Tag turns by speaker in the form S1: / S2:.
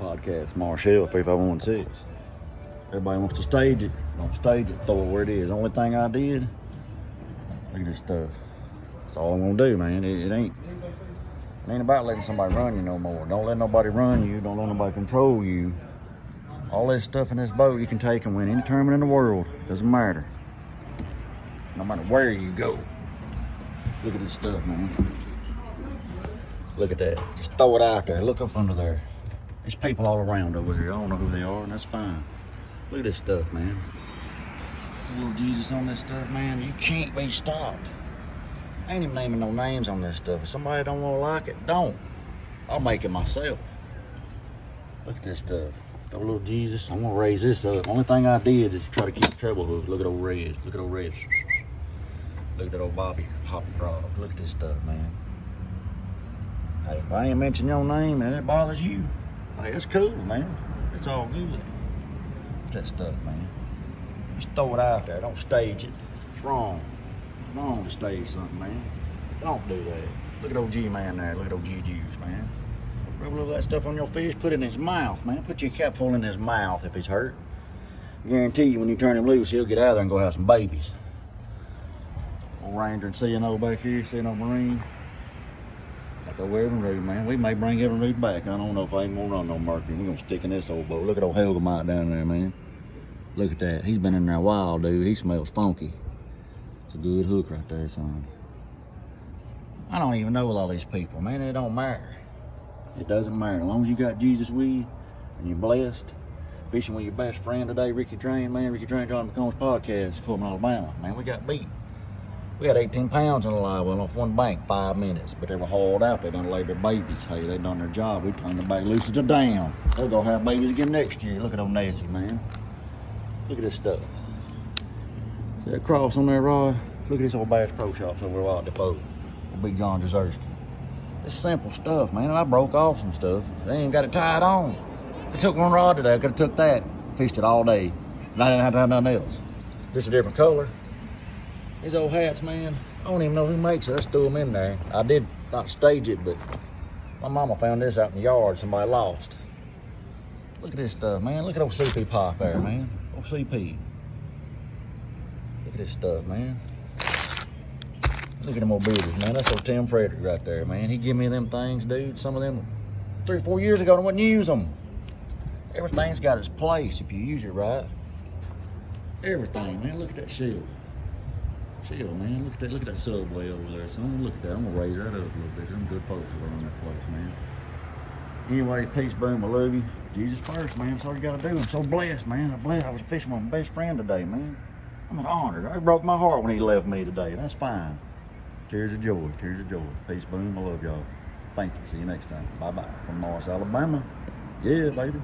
S1: podcast, Marshall 3516. Everybody wants to stage it. Don't stage it, throw it where it is. Only thing I did, look at this stuff. That's all I'm gonna do, man. It, it ain't it ain't about letting somebody run you no more. Don't let nobody run you. Don't let nobody control you. All this stuff in this boat you can take and win any tournament in the world. Doesn't matter. No matter where you go. Look at this stuff, man. Look at that. Just throw it out there. Look up under there. There's people all around over here. I don't know who they are, and that's fine. Look at this stuff, man. Little Jesus on this stuff, man. You can't be stopped. I ain't even naming no names on this stuff. If somebody don't want to like it, don't. I'll make it myself. Look at this stuff. Got a little Jesus. I'm gonna raise this up. Only thing I did is try to keep treble hook. Look at old Reds. Look at old Reds. Look at that old Bobby Hoppy Frog. Look at this stuff, man. Hey, if I ain't mention your name and it bothers you, hey, it's cool, man. It's all good. That stuff, man. Just throw it out there. Don't stage it. It's wrong. It's wrong to stage something, man. Don't do that. Look at old G-Man there. Look at old G-Juice, man. Rub a little of that stuff on your fish. Put it in his mouth, man. Put your capful in his mouth if he's hurt. I guarantee you, when you turn him loose, he'll get out of there and go have some babies. Old Ranger and CNO back here, CNO Marine. Got the Evinrude, man. We may bring Evinrude back. I don't know if I ain't gonna run no Mercury. We're gonna stick in this old boat. Look at old hellgrammite down there, man. Look at that. He's been in there a while, dude. He smells funky. It's a good hook right there, son. I don't even know all these people, man. It don't matter. It doesn't matter. As long as you got Jesus with you and you're blessed. Fishing with your best friend today, Ricky Train, man. Ricky Train, John McCombs podcast, Cullman, Alabama. Man, we got beat. We had 18 pounds in the live well off one bank, five minutes. But they were hauled out. They done laid their babies. Hey, they done their job. We turned the back loose as a dam. They'll go have babies again next year. Look at old Nancy, man. Look at this stuff. See that cross on there, Rod? Look at this old Bass Pro Shops over at Depot. Big John Jersey. It's simple stuff, man. And I broke off some stuff. They ain't got it tied on. I took one rod today. I could have took that, fished it all day. And I didn't have to have nothing else. This a different color. These old hats, man. I don't even know who makes it. I just threw them in there. I did not stage it, but my mama found this out in the yard. Somebody lost. Look at this stuff, man. Look at old CP Pop there, man. Old CP. Look at this stuff, man. Look at them old builders, man. That's old Tim Frederick right there, man. He give me them things, dude. Some of them three or four years ago, I wouldn't use them. Everything's got its place if you use it right. Everything, man. Look at that shield. Shield, man. Look at that. Look at that subway over there. So I'm gonna look at that. I'm gonna raise that up a little bit. Them good folks around that place, man. Anyway, peace, boom. I love you. Jesus first, man. That's all you gotta do. I'm so blessed, man. I'm blessed. I was fishing with my best friend today, man. I'm honored. It broke my heart when he left me today. That's fine. Tears of joy. Tears of joy. Peace, boom. I love y'all. Thank you. See you next time. Bye bye. From Morris, Alabama. Yeah, baby.